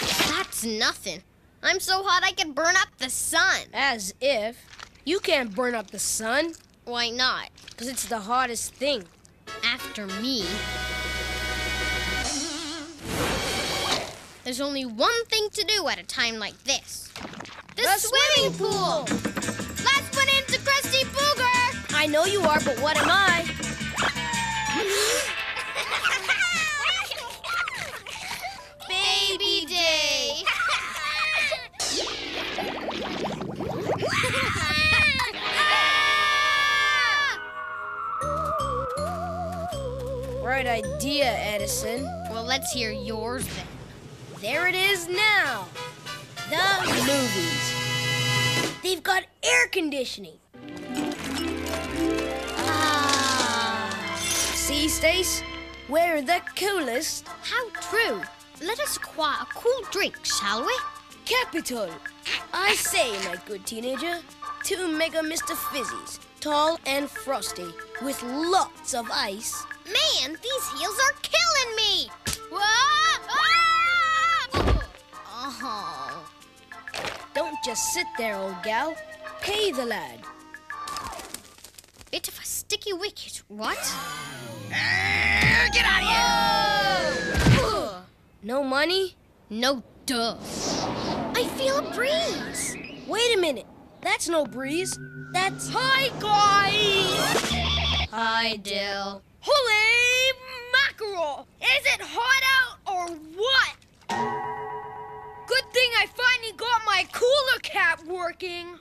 That's nothing. I'm so hot I can burn up the sun. As if. You can't burn up the sun, Why not? because it's the hottest thing. After me. There's only one thing to do at a time like this. The, The swimming, swimming pool. Let's put into Krusty Booger. I know you are, but what am I? Right idea, Edison. well, let's hear yours then. There it is now. The movies. They've got air conditioning. Ah, See, Stace? We're the coolest. how true. Let us acquire a cool drink, shall we? Capital. I say, my good teenager, two Mega Mr. Fizzies, tall and frosty, with lots of ice. Man, these heels are killing me! Whoa! Oh. Don't just sit there, old gal. Pay the lad. Bit of a sticky wicket, what? Uh, get out of here! No money? No duh. I feel a breeze. Wait a minute. That's no breeze. That's. Hi, guys! Hi, Dill. Holy mackerel! Is it hot out or what? Good thing I finally got my cooler cap working.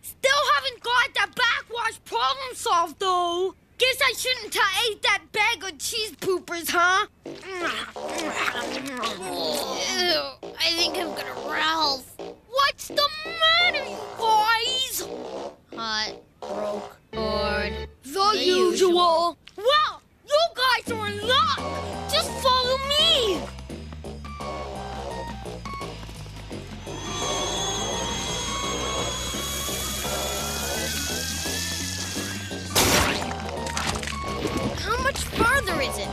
Still haven't got the backwash problem solved though. Guess I shouldn't have ate that bag of cheese poopers, huh? I think I'm gonna much farther is it?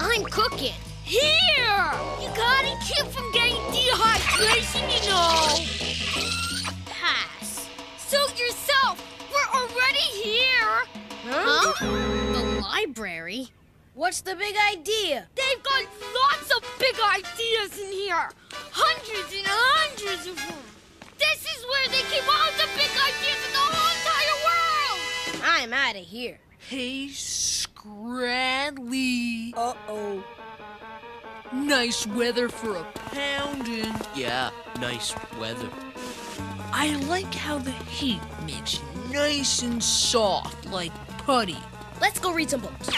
I'm cooking. Here! You gotta keep from getting dehydration, you know. Pass. Suit yourself. We're already here. Huh? Huh? The library? What's the big idea? They've got lots of big ideas in here. Hundreds and hundreds of them. This is where they keep all the big ideas in the whole entire world. I'm out of here. Hey, Scradley. Uh oh. Nice weather for a pounding. Yeah, nice weather. I like how the heat makes you nice and soft like putty. Let's go read some books.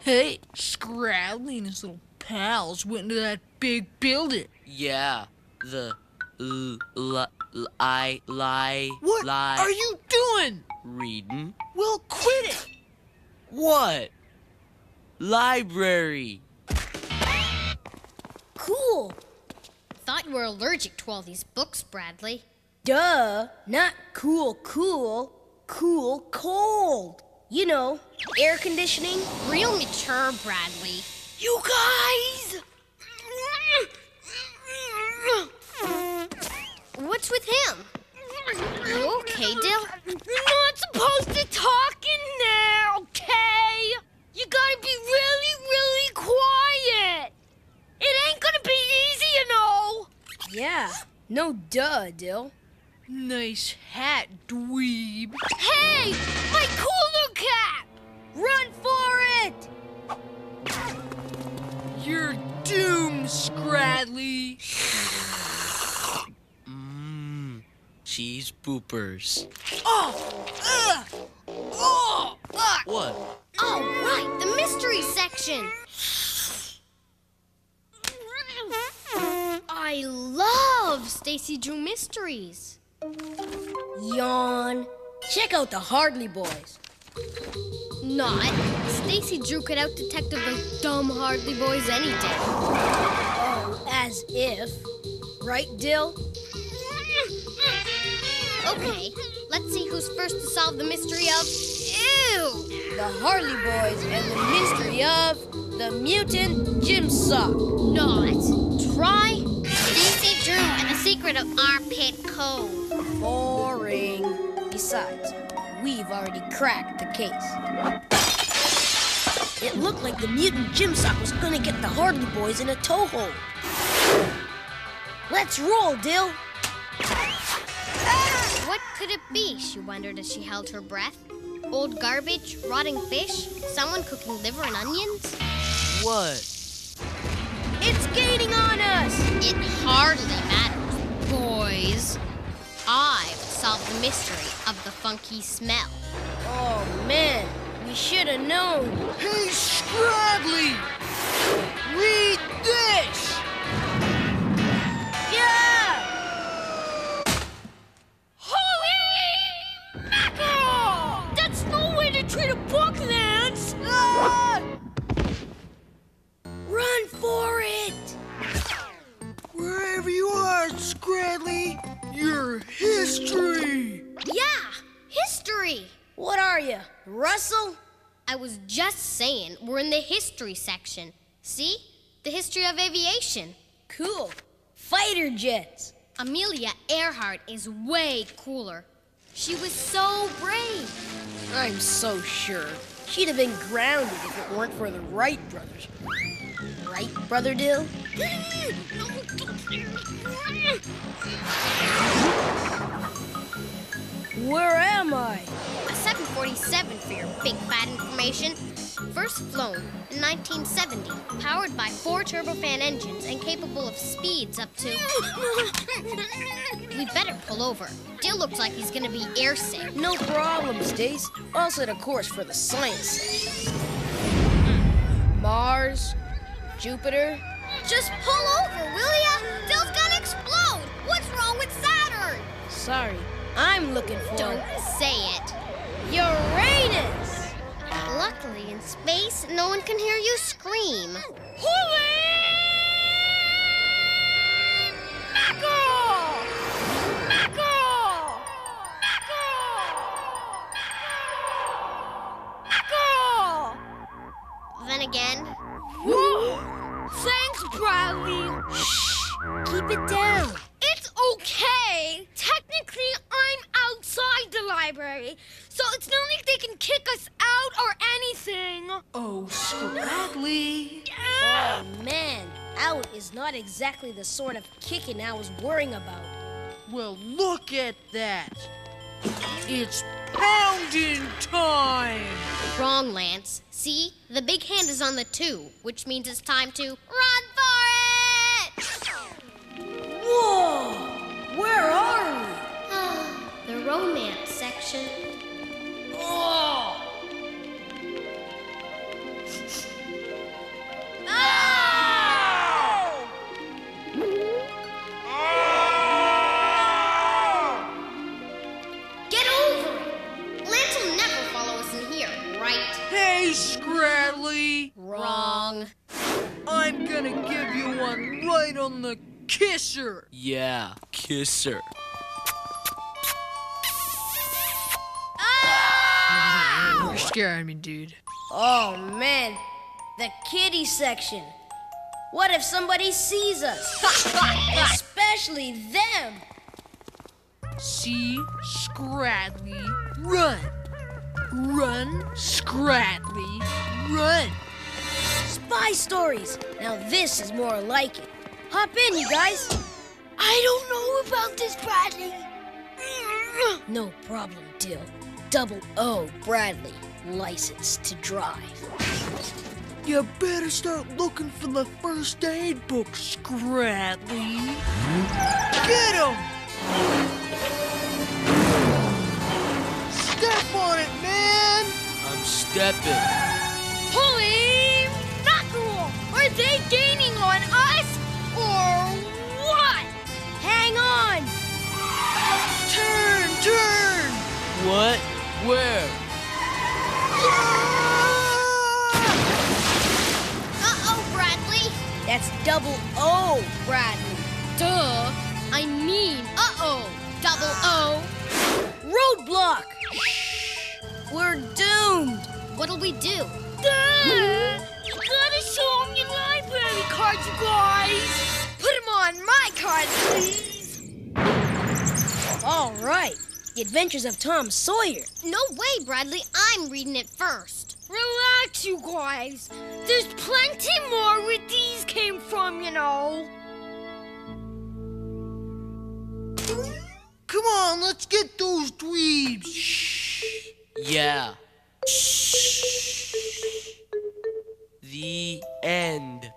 Hey, Scradley and his little pals went into that big building. Yeah, the l- l- l- I lie What lie are you doing? reading. Well, quit it. What? Library. Cool. Thought you were allergic to all these books, Bradley. Duh. Not cool, cool. Cool, cold. You know, air conditioning. Real mature, Bradley. You guys. What's with him? You okay, Dill? You're not supposed to talk in there, okay? You gotta be really, really quiet. It ain't gonna be easy, you know. Yeah. No duh, Dill. Nice hat, dweeb. Hey, my cooler cap! Run for it! You're doomed, Scradley. Mmm, cheese poopers. Oh, ugh, oh, ugh. What? All right, the mystery section. Stacy Drew mysteries. Yawn. Check out the Hardly Boys. Not. Stacy Drew could out detective those dumb Hardly boys any day. Oh, as if. Right, Dill? Okay, let's Let's see who's first to solve the mystery of. Ew! The Harley Boys and the mystery of the mutant gym sock. Not. Try secret of Armpit Cove. Boring. Besides, we've already cracked the case. It looked like the mutant gym sock was gonna get the Harley Boys in a toehold. Let's roll, Dill. What could it be? She wondered as she held her breath. Old garbage, rotting fish, someone cooking liver and onions? What? It's gaining on us. It hardly matters, boys. I've solved the mystery of the funky smell. Oh man, we should have known. Hey, Scraggly! Read this! What are you, Russell? I was just saying, we're in the history section. See? The history of aviation. Cool. Fighter jets. Amelia Earhart is way cooler. She was so brave. I'm so sure. She'd have been grounded if it weren't for the Wright brothers. Right, Brother Dill? Where am I? A 747 for your big fat information. First flown in 1970, powered by four turbofan engines and capable of speeds up to. We'd better pull over. Dill looks like he's gonna be airsick. No problem, Stace. I'll set a course for the science section. Hmm. Mars, Jupiter. Just pull over, will ya? Dill's gonna explode. What's wrong with Saturn? Sorry, I'm looking for Don't say it. Uranus. Luckily, in space, no one can hear you scream. Holy mackerel! Mackerel! Mackerel! Mackerel! Then again, Whoa! Thanks, Bradley. Shh! Keep it down. It's okay. Technically, I'm outside the library, so it's not like they can kick us out or anything. Oh, Scraggly! Oh man, out is not exactly the sort of kicking I was worrying about. Well, look at that! It's pounding time! wrong, Lance. See? The big hand is on the two, which means it's time to run I'm gonna give you one right on the kisser! Yeah, kisser. Ah! You're scaring me, dude. Oh man, the kitty section. What if somebody sees us? Especially them. See, Scraggly, run! Run, Scraggly, run! Spy stories. Now this is more like it. Hop in, you guys. I don't know about this, Bradley. No problem, Dill. Double O Bradley, license to drive. You better start looking for the first aid book, Scraggly. Get him! Step on it, man! I'm stepping. They gaining on us or what? Hang on! Turn, turn! What? Where? Ah! Uh-oh, Bradley. That's double O Bradley. Duh. I mean, uh-oh. Double O. Road block. We're doomed. What'll we do? Duh! Cards, you guys! Put 'em on my card, please! All right. The Adventures of Tom Sawyer. No way, Bradley. I'm reading it first. Relax, you guys. There's plenty more where these came from, you know. Come on, let's get those dweebs. Shh. Yeah. Shh. The end.